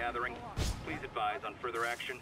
gathering. Please advise on further action.